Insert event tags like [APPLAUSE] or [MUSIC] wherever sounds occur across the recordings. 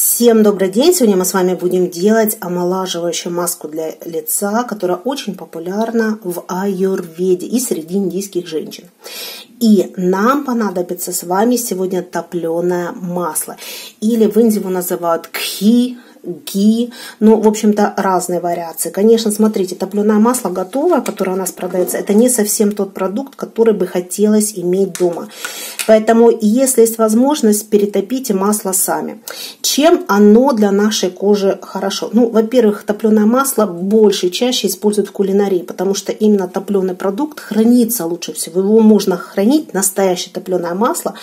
Всем добрый день! Сегодня мы с вами будем делать омолаживающую маску для лица, которая очень популярна в аюрведе и среди индийских женщин. И нам понадобится с вами сегодня топленое масло. Или в Индии его называют кхи, ги, ну, в общем-то, разные вариации. Конечно, смотрите, топленое масло готовое, которое у нас продается, это не совсем тот продукт, который бы хотелось иметь дома. Поэтому, если есть возможность, перетопите масло сами. Чем оно для нашей кожи хорошо? Ну, во-первых, топленое масло больше чаще используют в кулинарии, потому что именно топленый продукт хранится лучше всего. Его можно хранить, настоящее топленое масло,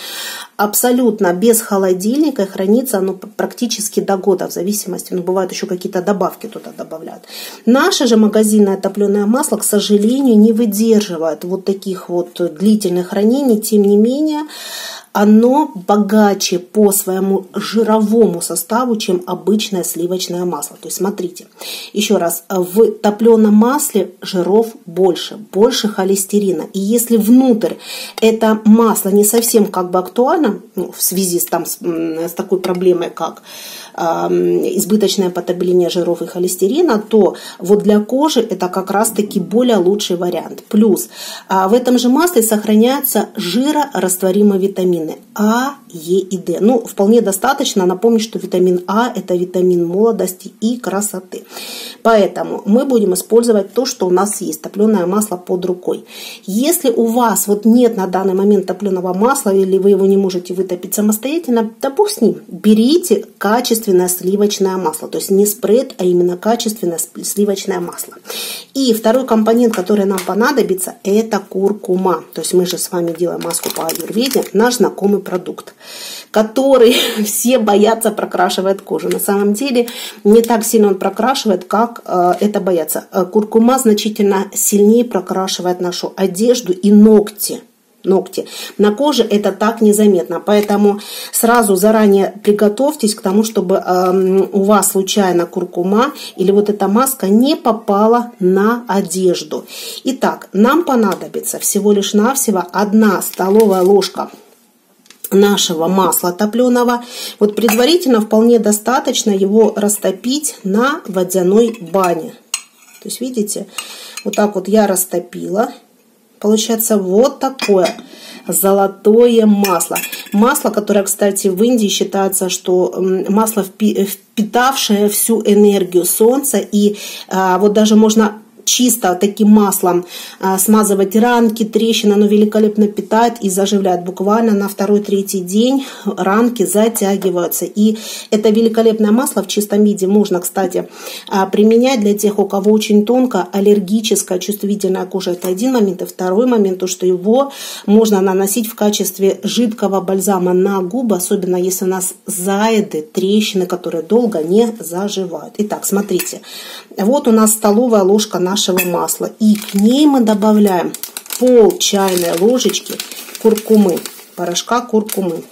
абсолютно без холодильника, и хранится оно практически до года, в зависимости, ну, бывают еще какие-то добавки туда добавляют. Наше же магазинное топленое масло, к сожалению, не выдерживает вот таких вот длительных хранений, тем не менее, оно богаче по своему жировому составу, чем обычное сливочное масло. То есть смотрите, еще раз, в топленом масле жиров больше, больше холестерина. И если внутрь это масло не совсем как бы актуально, ну, в связи с, там, с, с такой проблемой, как избыточное потребление жиров и холестерина, то вот для кожи это как раз-таки более лучший вариант. Плюс э, в этом же масле сохраняются жирорастворимые витамины А, Е и Д. Ну, вполне достаточно напомнить, что витамин А – это витамин молодости и красоты. Поэтому мы будем использовать то, что у нас есть, топленое масло под рукой. Если у вас вот нет на данный момент топленого масла или вы его не можете вытопить самостоятельно, да бог с ним. Берите качественное сливочное масло, то есть не спред, а именно качественное сливочное масло. И второй компонент, который нам понадобится, это куркума. То есть мы же с вами делаем маску по аюрведе, наш знакомый продукт, который [LAUGHS] все боятся прокрашивать кожу. На самом деле не так сильно он прокрашивает, как э, это боятся. Э, куркума значительно сильнее прокрашивает нашу одежду и ногти ногти. На коже это так незаметно, поэтому сразу заранее приготовьтесь к тому, чтобы э, у вас случайно куркума или вот эта маска не попала на одежду. Итак, нам понадобится всего лишь навсего одна столовая ложка нашего масла топленого. Вот предварительно вполне достаточно его растопить на водяной бане. То есть, видите, вот так вот я растопила. Получается вот такое золотое масло. Масло, которое, кстати, в Индии считается, что масло, впитавшее всю энергию солнца. И а, вот даже можно чисто таким маслом а, смазывать ранки, трещины, оно великолепно питает и заживляет. Буквально на второй-третий день ранки затягиваются. И это великолепное масло в чистом виде можно, кстати, а, применять для тех, у кого очень тонко аллергическая чувствительная кожа. Это один момент. И второй момент, то, что его можно наносить в качестве жидкого бальзама на губы, особенно если у нас заеды, трещины, которые долго не заживают. Итак, смотрите. Вот у нас столовая ложка на нашего масла. И к ней мы добавляем пол чайной ложечки куркумы, порошка куркумы.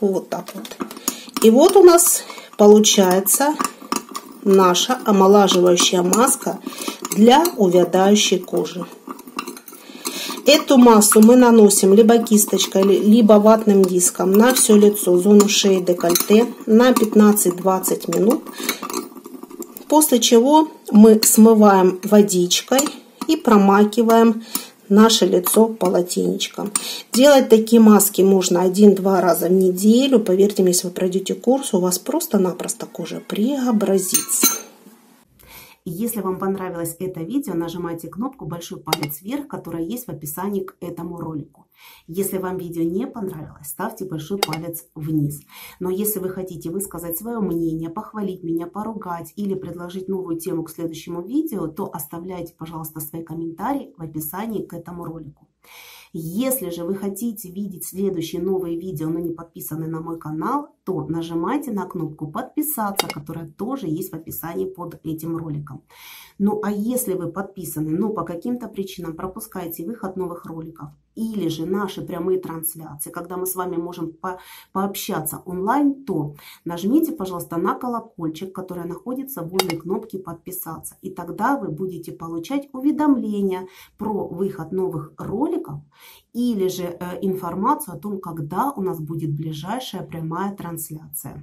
Вот так вот. И вот у нас получается наша омолаживающая маска для увядающей кожи. Эту массу мы наносим либо кисточкой, либо ватным диском на все лицо, зону шеи, декольте на 15-20 минут После чего мы смываем водичкой и промакиваем наше лицо полотенечком. Делать такие маски можно один-два раза в неделю. Поверьте если вы пройдете курс, у вас просто-напросто кожа преобразится. Если вам понравилось это видео, нажимайте кнопку «Большой палец вверх», которая есть в описании к этому ролику. Если вам видео не понравилось, ставьте большой палец вниз. Но если вы хотите высказать свое мнение, похвалить меня, поругать или предложить новую тему к следующему видео, то оставляйте, пожалуйста, свои комментарии в описании к этому ролику. Если же вы хотите видеть следующие новые видео, но не подписаны на мой канал, то нажимайте на кнопку подписаться, которая тоже есть в описании под этим роликом. Ну а если вы подписаны, но по каким-то причинам пропускаете выход новых роликов, или же наши прямые трансляции, когда мы с вами можем по пообщаться онлайн, то нажмите, пожалуйста, на колокольчик, который находится возле кнопки «Подписаться». И тогда вы будете получать уведомления про выход новых роликов или же э, информацию о том, когда у нас будет ближайшая прямая трансляция.